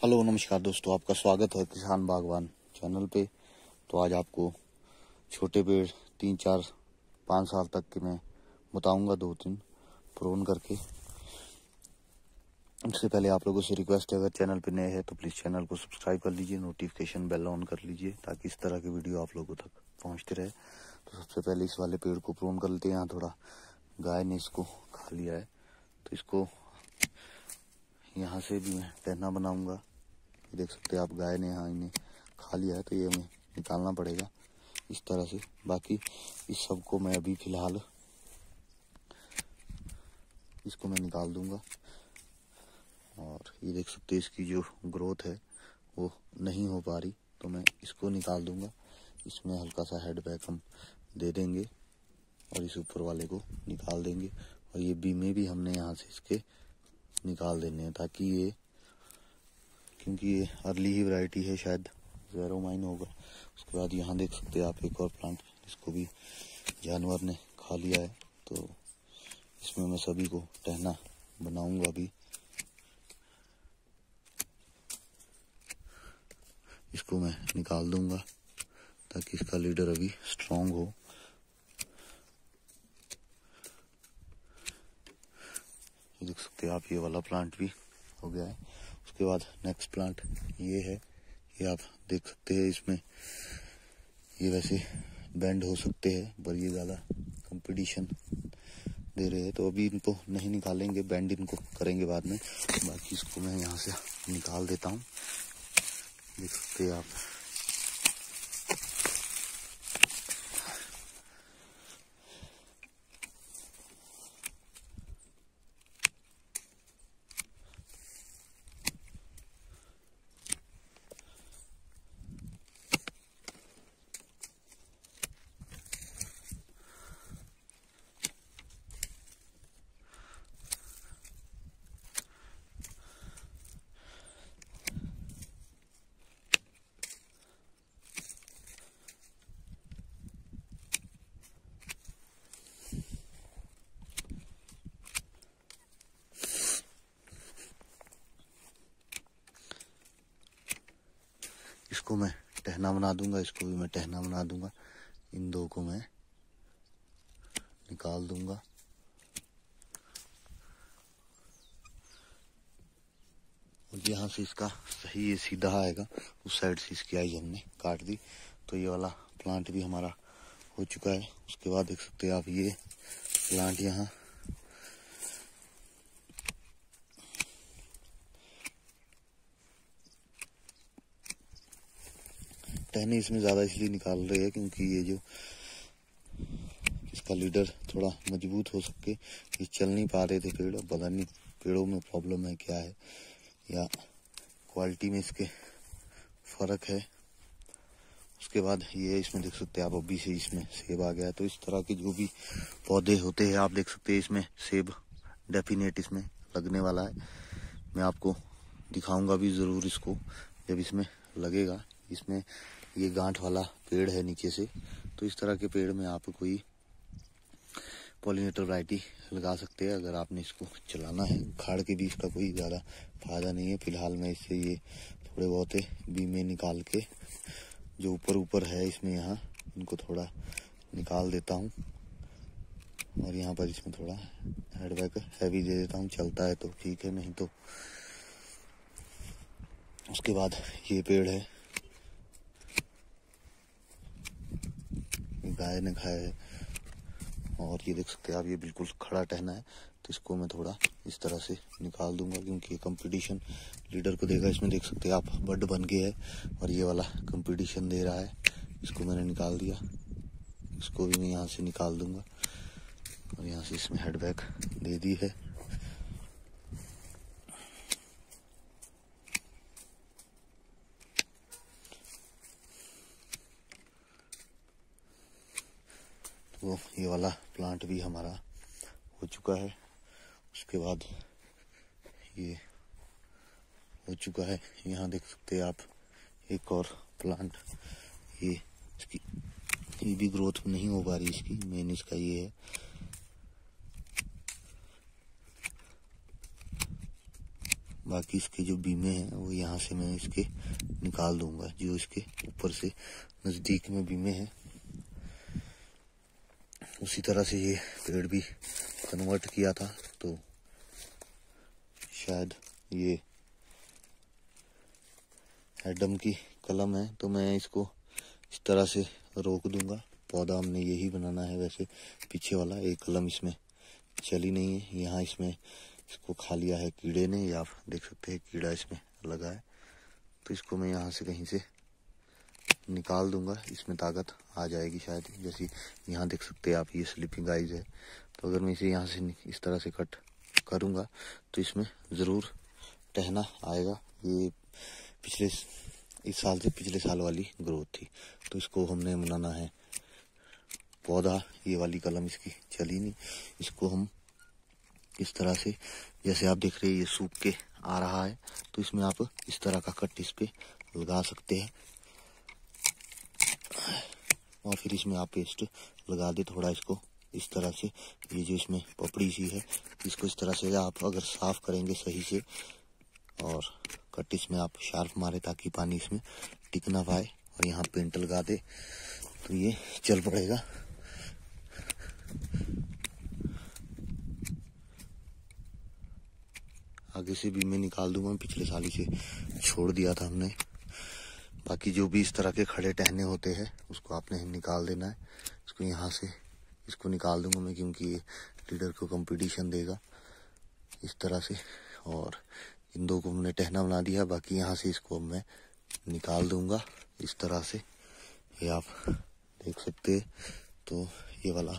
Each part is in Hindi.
हेलो, नमस्कार दोस्तों, आपका स्वागत है किसान बागवान चैनल पे। तो आज आपको छोटे पेड़ तीन, चार, पाँच साल तक के मैं बताऊँगा दो, तीन प्रोन करके। इससे पहले आप लोगों से रिक्वेस्ट है, अगर चैनल पे नए हैं तो प्लीज़ चैनल को सब्सक्राइब कर लीजिए, नोटिफिकेशन बेल ऑन कर लीजिए, ताकि इस तरह की वीडियो आप लोगों तक पहुँचते रहे। तो सबसे पहले इस वाले पेड़ को प्रोन कर लेते हैं। यहाँ थोड़ा गाय ने इसको खा लिया है तो इसको यहाँ से भी मैं टहना बनाऊँगा। देख सकते हैं आप, गाय ने यहाँ इन्हें खा लिया है तो ये हमें निकालना पड़ेगा इस तरह से। बाकी इस सबको मैं अभी फ़िलहाल इसको मैं निकाल दूँगा। और ये देख सकते हैं इसकी जो ग्रोथ है, वो नहीं हो पा रही तो मैं इसको निकाल दूँगा। इसमें हल्का सा हेड बैक हम दे देंगे और इस ऊपर वाले को निकाल देंगे। और ये बीमे भी हमने यहाँ से इसके निकाल देने हैं, ताकि ये क्योंकि ये अर्ली ही वैरायटी है शायद जेरोमाइन होगा। उसके बाद यहाँ देख सकते हैं आप एक और प्लांट इसको भी जानवर ने खा लिया है। तो इसमें मैं सभी को टहना बनाऊँगा अभी। इसको मैं निकाल दूँगा ताकि इसका लीडर अभी स्ट्रांग हो। देख सकते हैं आप, ये वाला प्लांट भी हो गया है। उसके बाद नेक्स्ट प्लांट ये है ये आप देख सकते हैं इसमें ये वैसे बैंड हो सकते हैं, पर ये ज़्यादा कंपटीशन दे रहे हैं। तो अभी इनको नहीं निकालेंगे बैंड इनको करेंगे बाद में। बाकी इसको मैं यहाँ से निकाल देता हूँ। देख सकते हैं आप। इसको मैं टहना बना दूँगा, इसको भी मैं टहना बना दूँगा। इन दो को मैं निकाल दूँगा। और यहाँ से इसका सही ये सीधा आएगा। उस साइड से इसकी आई हमने काट दी। तो ये वाला प्लांट भी हमारा हो चुका है। उसके बाद देख सकते हैं आप, ये प्लांट यहाँ टहने इसमें ज़्यादा इसलिए निकाल रहे हैं क्योंकि ये जो इसका लीडर थोड़ा मज़बूत हो सके, ये चल नहीं पा रहे थे पेड़ पता नहीं पेड़ों में प्रॉब्लम है क्या है या क्वालिटी में इसके फ़र्क है। उसके बाद ये इसमें देख सकते हैं आप, अभी से इसमें सेब आ गया तो इस तरह के जो भी पौधे होते हैं, आप देख सकते हैं इसमें सेब डेफिनेट इसमें लगने वाला है। मैं आपको दिखाऊँगा भी ज़रूर इसको, जब इसमें लगेगा। इसमें ये गांठ वाला पेड़ है नीचे से। तो इस तरह के पेड़ में आप कोई पॉलिनेटर वराइटी लगा सकते हैं, अगर आपने इसको चलाना है। खाड़ के भी इसका कोई ज़्यादा फ़ायदा नहीं है। फ़िलहाल मैं इससे ये थोड़े बहुत बीमे निकाल के जो ऊपर ऊपर है इसमें यहाँ, इनको थोड़ा निकाल देता हूँ। और यहाँ पर इसमें थोड़ा हेडबैक हैवी दे देता हूँ। चलता है तो ठीक है, नहीं तो उसके बाद ये पेड़ है। गाय ने खाया है। और ये देख सकते हैं आप, ये बिल्कुल खड़ा टहना है। तो इसको मैं थोड़ा इस तरह से निकाल दूँगा, क्योंकि ये कंपटीशन लीडर को देगा इसमें देख सकते हैं आप, बड बन गए है। और ये वाला कंपटीशन दे रहा है। इसको मैंने निकाल दिया। इसको भी मैं यहाँ से निकाल दूँगा। और यहाँ से इसमें हेडबैक दे दी है। तो ये वाला प्लांट भी हमारा हो चुका है। उसके बाद ये हो चुका है। यहाँ देख सकते हैं आप, एक और प्लांट ये इसकी, ये भी ग्रोथ नहीं हो पा रही इसकी मेन इसका ये है। बाकी इसके जो बीमे हैं, वो यहाँ से मैं इसके निकाल दूँगा, जो इसके ऊपर से नज़दीक में बीमे हैं। उसी तरह से ये पेड़ भी कन्वर्ट किया था तो शायद ये एडम की कलम है तो मैं इसको इस तरह से रोक दूँगा। पौधा हमने यही बनाना है वैसे, पीछे वाला एक कलम इसमें चली नहीं है। यहाँ इसमें इसको खा लिया है कीड़े ने, या आप देख सकते हैं कीड़ा इसमें लगा है। तो इसको मैं यहाँ से कहीं से निकाल दूँगा, इसमें ताकत आ जाएगी शायद। जैसे यहाँ देख सकते हैं आप, ये स्लीपिंग आइज़ है। तो अगर मैं इसे यहाँ से इस तरह से कट करूँगा तो इसमें ज़रूर टहना आएगा। ये पिछले इस साल से पिछले साल वाली ग्रोथ थी। तो इसको हमने बनाना है पौधा। ये वाली कलम इसकी चली नहीं। इसको हम इस तरह से, जैसे आप देख रहे हैं, ये सूख के आ रहा है। तो इसमें आप इस तरह का कट इस पर लगा सकते हैं। और फिर इसमें आप पेस्ट लगा दे थोड़ा इसको, इस तरह से। ये जो इसमें पपड़ी सी है, इसको इस तरह से आप अगर साफ़ करेंगे सही से, और कट इसमें आप शार्प मारे ताकि पानी इसमें टिक ना पाए, और यहाँ पेंट लगा दे तो ये चल पड़ेगा। आगे से भी मैं निकाल दूँगा, पिछले साल से छोड़ दिया था हमने। बाकी जो भी इस तरह के खड़े टहने होते हैं, उसको आपने निकाल देना है। इसको यहाँ से इसको निकाल दूँगा मैं क्योंकि ये लीडर को कंपटीशन देगा इस तरह से। और इन दो को हमने टहना बना दिया, बाकी यहाँ से इसको मैं निकाल दूँगा इस तरह से। ये आप देख सकते तो ये वाला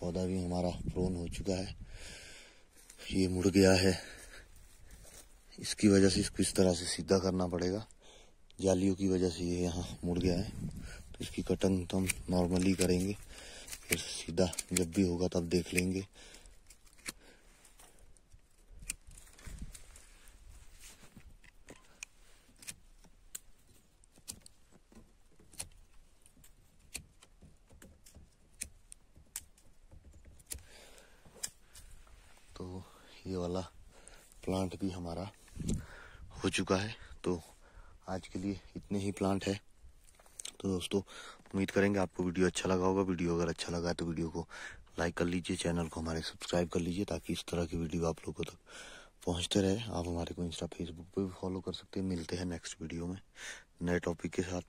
पौधा भी हमारा प्रोन हो चुका है। ये मुड़ गया है। इसकी वजह से इसको इस तरह से सीधा करना पड़ेगा। जालियों की वजह से ये यहाँ मुड़ गया है। तो इसकी कटिंग तो हम नॉर्मली करेंगे। फिर सीधा जब भी होगा तब देख लेंगे। तो ये वाला प्लांट भी हमारा हो चुका है। तो आज के लिए इतने ही प्लांट है। तो दोस्तों, उम्मीद करेंगे आपको वीडियो अच्छा लगा होगा। वीडियो अगर अच्छा लगा तो वीडियो को लाइक कर लीजिए चैनल को हमारे सब्सक्राइब कर लीजिए ताकि इस तरह की वीडियो आप लोगों तक पहुँचते रहे। आप हमारे को इंस्टा फेसबुक पे भी फॉलो कर सकते हैं। मिलते हैं नेक्स्ट वीडियो में, नए टॉपिक के साथ।